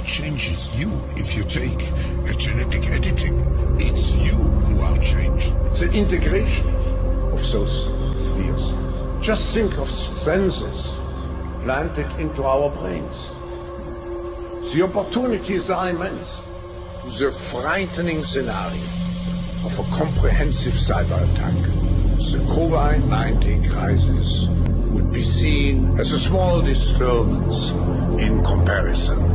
It changes you if you take a genetic editing. It's you who are changed. The integration of those spheres. Just think of senses planted into our brains. The opportunities are immense. To the frightening scenario of a comprehensive cyber attack, the COVID-19 crisis would be seen as a small disturbance in comparison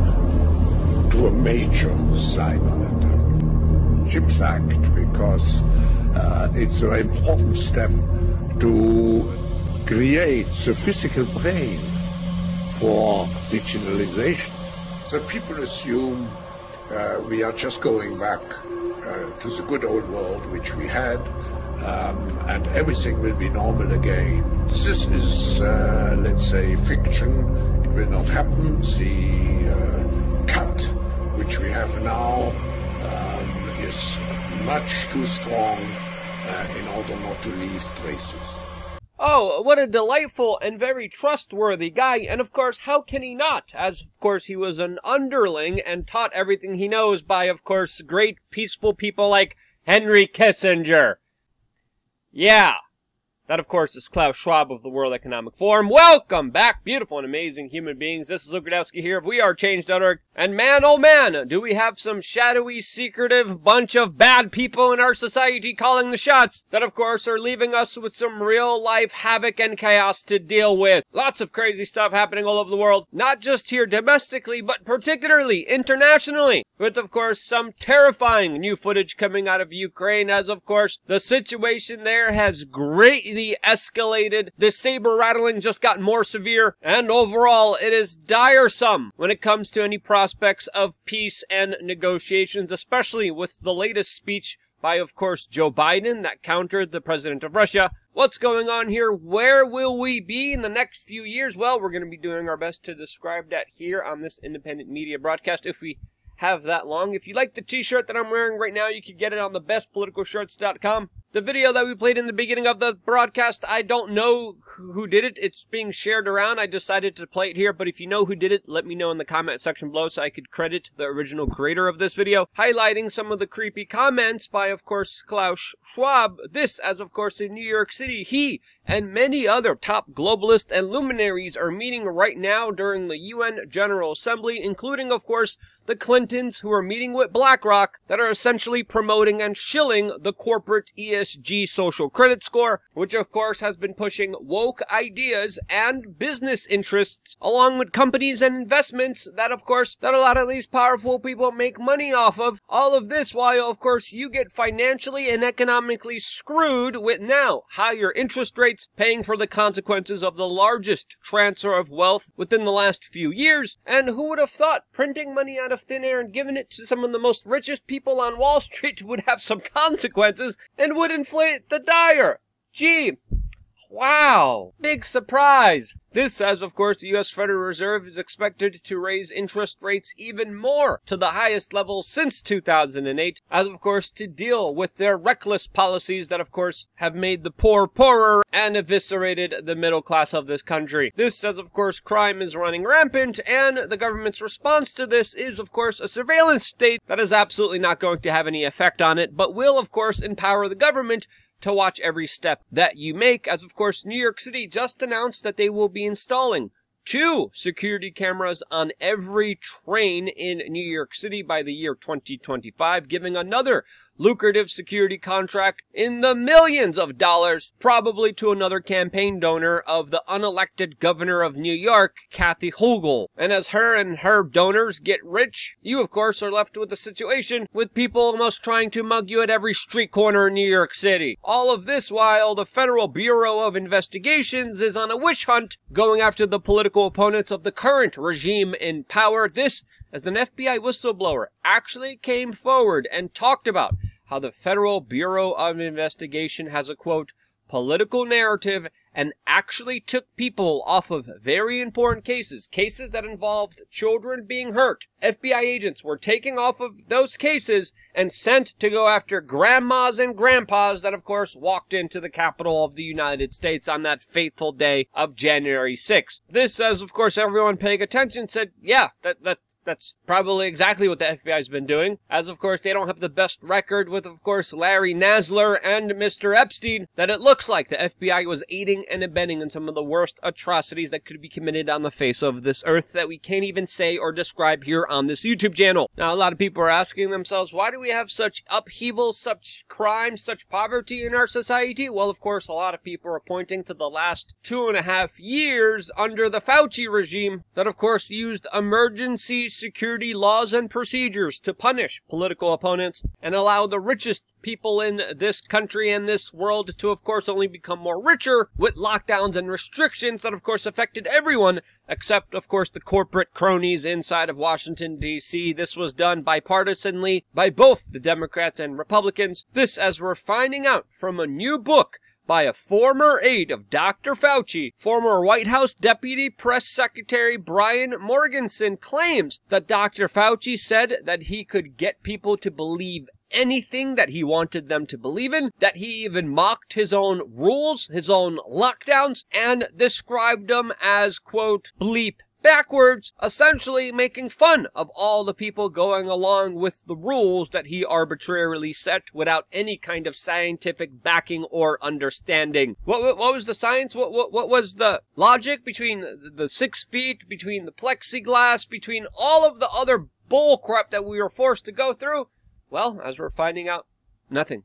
major cyber attack. CHIPS Act, because uh, it's an important step to create the physical brain for digitalization. So people assume uh, we are just going back uh, to the good old world which we had, um, and everything will be normal again. This is, uh, let's say, fiction. It will not happen. The which we have now um, is much too strong uh, in order not to leave traces. Oh, what a delightful and very trustworthy guy, and of course, how can he not? As of course he was an underling and taught everything he knows by, of course, great peaceful people like Henry Kissinger. Yeah. That, of course, is Klaus Schwab of the World Economic Forum. Welcome back, beautiful and amazing human beings. This is Luke Rudkowski here of WeAreChange.org. And man, oh man, do we have some shadowy, secretive bunch of bad people in our society calling the shots that, of course, are leaving us with some real life havoc and chaos to deal with. Lots of crazy stuff happening all over the world, not just here domestically, but particularly internationally. With, of course, some terrifying new footage coming out of Ukraine as, of course, the situation there has greatly escalated. The saber rattling just got more severe, and overall, it is diresome when it comes to any prospects of peace and negotiations, especially with the latest speech by, of course, Joe Biden that countered the president of Russia. What's going on here? Where will we be in the next few years? Well, we're going to be doing our best to describe that here on this independent media broadcast if we have that long. If you like the t-shirt that I'm wearing right now, you can get it on thebestpoliticalshirts.com. The video that we played in the beginning of the broadcast, I don't know who did it. It's being shared around. I decided to play it here, but if you know who did it, let me know in the comment section below so I could credit the original creator of this video, highlighting some of the creepy comments by, of course, Klaus Schwab. This, as of course, in New York City, he and many other top globalists and luminaries are meeting right now during the UN General Assembly, including, of course, the Clintons, who are meeting with BlackRock, that are essentially promoting and shilling the corporate ESG social credit score, which of course has been pushing woke ideas and business interests, along with companies and investments that, of course, that a lot of these powerful people make money off of. All of this while, of course, you get financially and economically screwed with now higher interest rates, paying for the consequences of the largest transfer of wealth within the last few years. And who would have thought printing money out of thin air and giving it to some of the most richest people on Wall Street would have some consequences and would inflate the dire? Gee, Wow! Big surprise! This, as of course the US Federal Reserve is expected to raise interest rates even more to the highest level since 2008, as of course to deal with their reckless policies that of course have made the poor poorer and eviscerated the middle class of this country. This, as of course crime is running rampant, and the government's response to this is of course a surveillance state that is absolutely not going to have any effect on it, but will of course empower the government to watch every step that you make, as of course New York City just announced that they will be installing two security cameras on every train in New York City by the year 2025, giving another lucrative security contract in the millions of dollars, probably to another campaign donor of the unelected governor of New York, Kathy Hochul. And as her and her donors get rich, you of course are left with a situation with people almost trying to mug you at every street corner in New York City. All of this while the Federal Bureau of Investigations is on a witch hunt going after the political opponents of the current regime in power. This as an FBI whistleblower actually came forward and talked about how the Federal Bureau of Investigation has a quote, political narrative and actually took people off of very important cases, cases that involved children being hurt. FBI agents were taking off of those cases and sent to go after grandmas and grandpas that of course walked into the capital of the United States on that fateful day of January 6th. This, as of course everyone paying attention said, yeah, that, that, That's probably exactly what the FBI's been doing. As of course, they don't have the best record with, of course, Larry Nassar and Mr. Epstein, that it looks like the FBI was aiding and abetting in some of the worst atrocities that could be committed on the face of this earth that we can't even say or describe here on this YouTube channel. Now, a lot of people are asking themselves, why do we have such upheaval, such crime, such poverty in our society? Well, of course, a lot of people are pointing to the last two and a half years under the Fauci regime that, of course, used emergency security laws and procedures to punish political opponents and allow the richest people in this country and this world to, of course, only become more richer with lockdowns and restrictions that, of course, affected everyone except, of course, the corporate cronies inside of Washington, D.C. This was done bipartisanly by both the Democrats and Republicans. This, as we're finding out from a new book by a former aide of Dr. Fauci, former White House Deputy Press Secretary Brian Morgenstern claims that Dr. Fauci said that he could get people to believe anything that he wanted them to believe in, that he even mocked his own rules, his own lockdowns, and described them as, quote, bleep backwards, essentially making fun of all the people going along with the rules that he arbitrarily set without any kind of scientific backing or understanding. What, what, what was the science? What, what, what was the logic between the, the six feet, between the plexiglass, between all of the other bullcrap that we were forced to go through? Well, as we're finding out, nothing.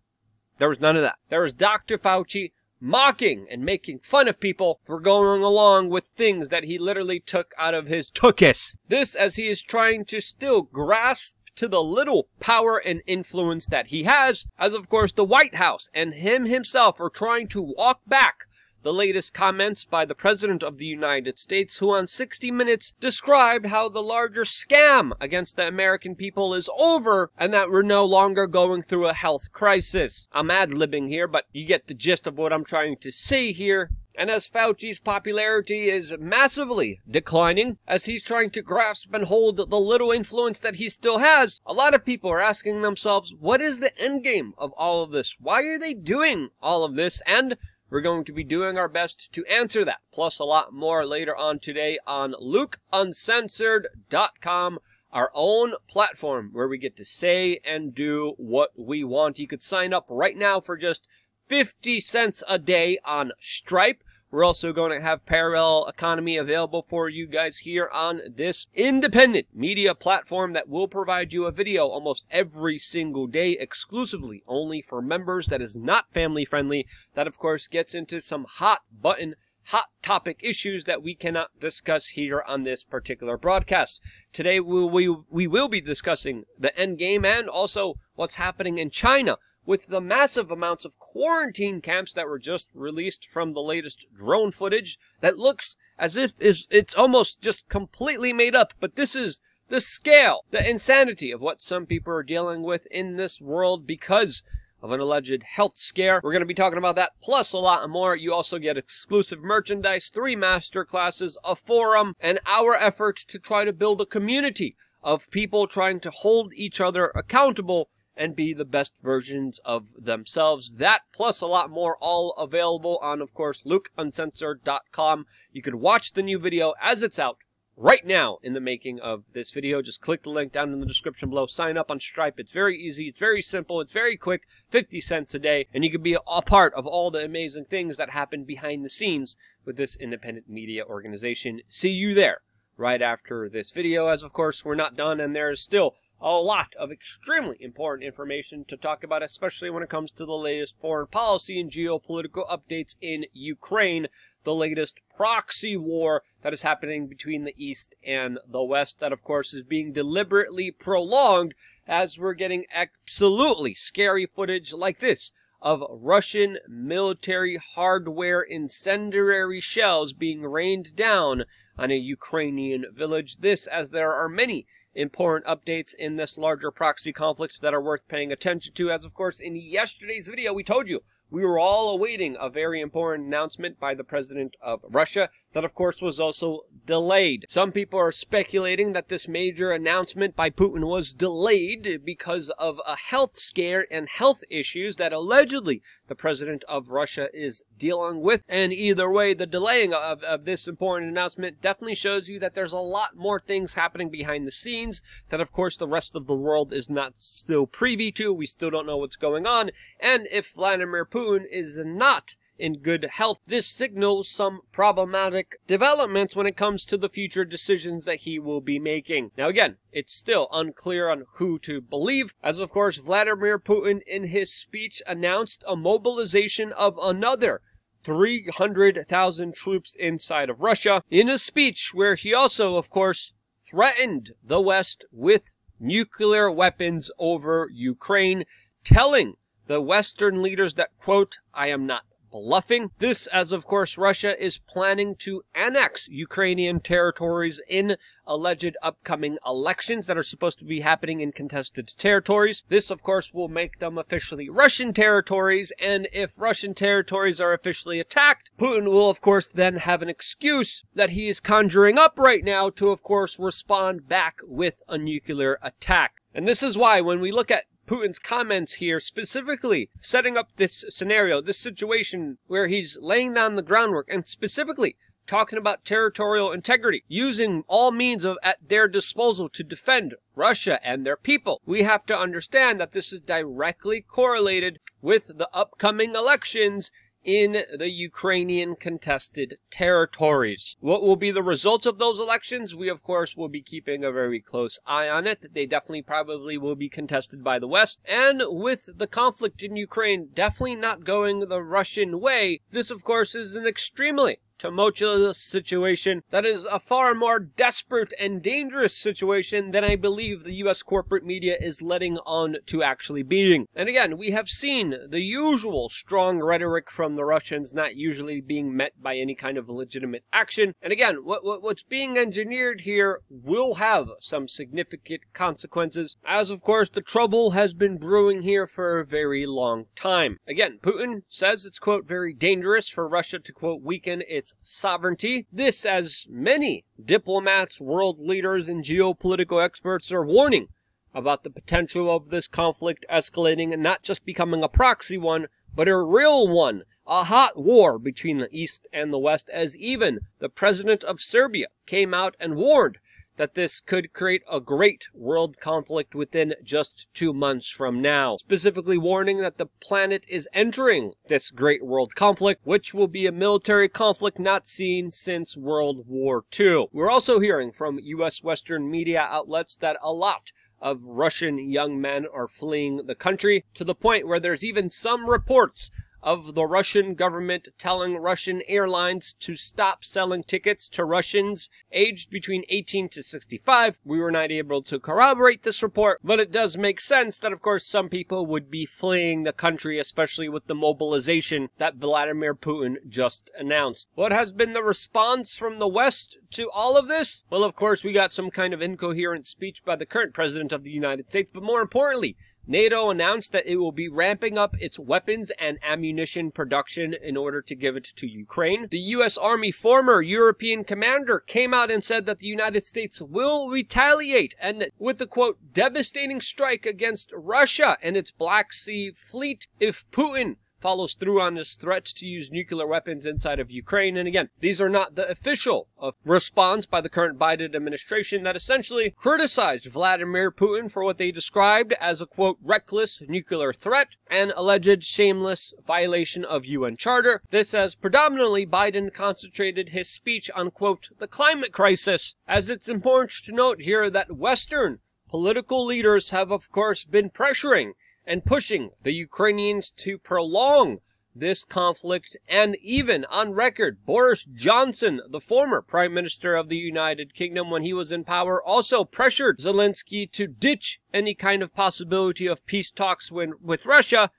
There was none of that. There was Dr. Fauci mocking and making fun of people for going along with things that he literally took out of his tuchus. This as he is trying to still grasp to the little power and influence that he has, as of course the White House and him himself are trying to walk back the latest comments by the President of the United States, who on 60 Minutes described how the larger scam against the American people is over and that we're no longer going through a health crisis. I'm ad-libbing here, but you get the gist of what I'm trying to say here. And as Fauci's popularity is massively declining, as he's trying to grasp and hold the little influence that he still has, a lot of people are asking themselves, what is the end game of all of this? Why are they doing all of this? And we're going to be doing our best to answer that, plus a lot more later on today on LukeUncensored.com, our own platform where we get to say and do what we want. You could sign up right now for just 50 cents a day on Stripe. We're also going to have Parallel Economy available for you guys here on this independent media platform that will provide you a video almost every single day exclusively only for members that is not family friendly. That of course gets into some hot button hot topic issues that we cannot discuss here on this particular broadcast. Today we, we, we will be discussing the end game and also what's happening in China with the massive amounts of quarantine camps that were just released from the latest drone footage that looks as if is it's almost just completely made up, but this is the scale, the insanity of what some people are dealing with in this world because of an alleged health scare. We're going to be talking about that plus a lot more. You also get exclusive merchandise, three master classes, a forum, and our effort to try to build a community of people trying to hold each other accountable and be the best versions of themselves. That plus a lot more all available on, of course, lukeuncensored.com. You can watch the new video as it's out right now in the making of this video. Just click the link down in the description below. Sign up on Stripe. It's very easy. It's very simple. It's very quick. 50 cents a day. And you can be a part of all the amazing things that happen behind the scenes with this independent media organization. See you there right after this video, as of course we're not done and there is still a lot of extremely important information to talk about, especially when it comes to the latest foreign policy and geopolitical updates in Ukraine, the latest proxy war that is happening between the East and the West, that of course is being deliberately prolonged as we're getting absolutely scary footage like this of Russian military hardware incendiary shells being rained down on a Ukrainian village. This, as there are many important updates in this larger proxy conflict that are worth paying attention to. As of course, in yesterday's video, we told you we were all awaiting a very important announcement by the president of Russia that, of course, was also delayed. Some people are speculating that this major announcement by Putin was delayed because of a health scare and health issues that allegedly the president of Russia is dealing with. And either way, the delaying of, of this important announcement definitely shows you that there's a lot more things happening behind the scenes that, of course, the rest of the world is not still privy to. We still don't know what's going on. And if Vladimir Putin Putin is not in good health. This signals some problematic developments when it comes to the future decisions that he will be making. Now again, it's still unclear on who to believe, as of course Vladimir Putin in his speech announced a mobilization of another 300,000 troops inside of Russia in a speech where he also, of course, threatened the West with nuclear weapons over Ukraine, telling the Western leaders that, quote, I am not bluffing. This, as of course Russia is planning to annex Ukrainian territories in alleged upcoming elections that are supposed to be happening in contested territories. This, of course, will make them officially Russian territories, and if Russian territories are officially attacked, Putin will, of course, then have an excuse that he is conjuring up right now to, of course, respond back with a nuclear attack. And this is why when we look at Putin's comments here, specifically setting up this scenario, this situation where he's laying down the groundwork and specifically talking about territorial integrity, using all means of at their disposal to defend Russia and their people. We have to understand that this is directly correlated with the upcoming elections in the Ukrainian contested territories. What will be the results of those elections? We, of course, will be keeping a very close eye on it. They definitely probably will be contested by the West. And with the conflict in Ukraine definitely not going the Russian way, this, of course, is an extremely tumultuous situation that is a far more desperate and dangerous situation than I believe the US corporate media is letting on to actually being. And again, we have seen the usual strong rhetoric from the Russians not usually being met by any kind of legitimate action. And again, what, what what's being engineered here will have some significant consequences, as of course the trouble has been brewing here for a very long time. Again, Putin says it's quote very dangerous for Russia to quote weaken its sovereignty. This, as many diplomats, world leaders, and geopolitical experts are warning about the potential of this conflict escalating and not just becoming a proxy one, but a real one, a hot war between the East and the West, as even the president of Serbia came out and warned that this could create a great world conflict within just two months from now, specifically warning that the planet is entering this great world conflict, which will be a military conflict not seen since World War II. We're also hearing from U.S. Western media outlets that a lot of Russian young men are fleeing the country to the point where there's even some reports of the Russian government telling Russian airlines to stop selling tickets to Russians aged between 18 to 65. We were not able to corroborate this report, but it does make sense that, of course, some people would be fleeing the country, especially with the mobilization that Vladimir Putin just announced. What has been the response from the West to all of this? Well, of course, we got some kind of incoherent speech by the current president of the United States, but more importantly, NATO announced that it will be ramping up its weapons and ammunition production in order to give it to Ukraine. The U.S. Army former European commander came out and said that the United States will retaliate and with the quote, devastating strike against Russia and its Black Sea fleet if Putin follows through on his threat to use nuclear weapons inside of Ukraine. And again, these are not the official uh, response by the current Biden administration that essentially criticized Vladimir Putin for what they described as a quote, reckless nuclear threat and alleged shameless violation of UN Charter. This as predominantly Biden concentrated his speech on quote, the climate crisis, as it's important to note here that Western political leaders have of course been pressuring and pushing the Ukrainians to prolong this conflict and even on record Boris Johnson the former prime minister of the United Kingdom when he was in power also pressured Zelensky to ditch any kind of possibility of peace talks when, with Russia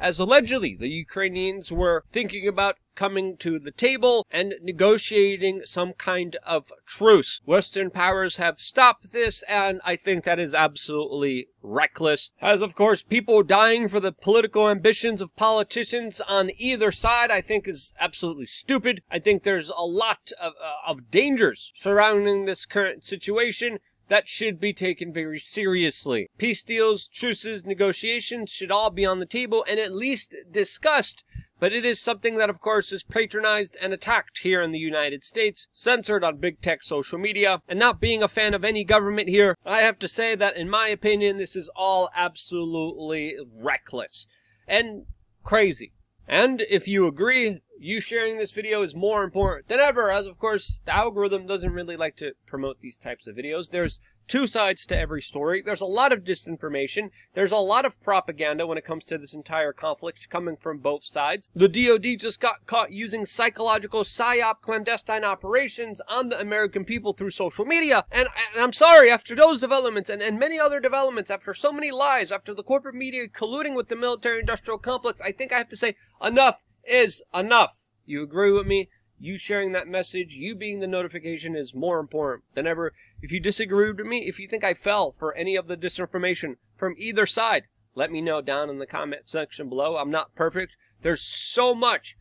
as allegedly the Ukrainians were thinking about coming to the table and negotiating some kind of truce. Western powers have stopped this, and I think that is absolutely reckless. As of course, people dying for the political ambitions of politicians on either side, I think is absolutely stupid. I think there's a lot of, uh, of dangers surrounding this current situation that should be taken very seriously. Peace deals, truces, negotiations should all be on the table and at least discussed but it is something that, of course, is patronized and attacked here in the United States, censored on big tech social media, and not being a fan of any government here, I have to say that, in my opinion, this is all absolutely reckless and crazy. And if you agree, you sharing this video is more important than ever, as of course, the algorithm doesn't really like to promote these types of videos. There's two sides to every story. There's a lot of disinformation. There's a lot of propaganda when it comes to this entire conflict coming from both sides. The DoD just got caught using psychological psyop clandestine operations on the American people through social media. And, and I'm sorry, after those developments and, and many other developments, after so many lies, after the corporate media colluding with the military industrial complex, I think I have to say enough is enough. You agree with me? You sharing that message, you being the notification is more important than ever. If you disagree with me, if you think I fell for any of the disinformation from either side, let me know down in the comment section below. I'm not perfect. There's so much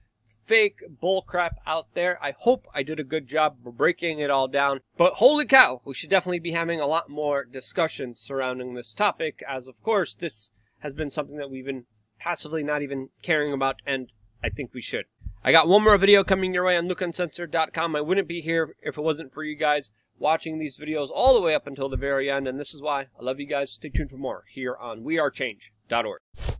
fake bullcrap out there. I hope I did a good job breaking it all down. But holy cow, we should definitely be having a lot more discussions surrounding this topic, as of course this has been something that we've been passively not even caring about, and I think we should. I got one more video coming your way on LukeUncensored.com. I wouldn't be here if it wasn't for you guys watching these videos all the way up until the very end, and this is why I love you guys. Stay tuned for more here on WeAreChange.org.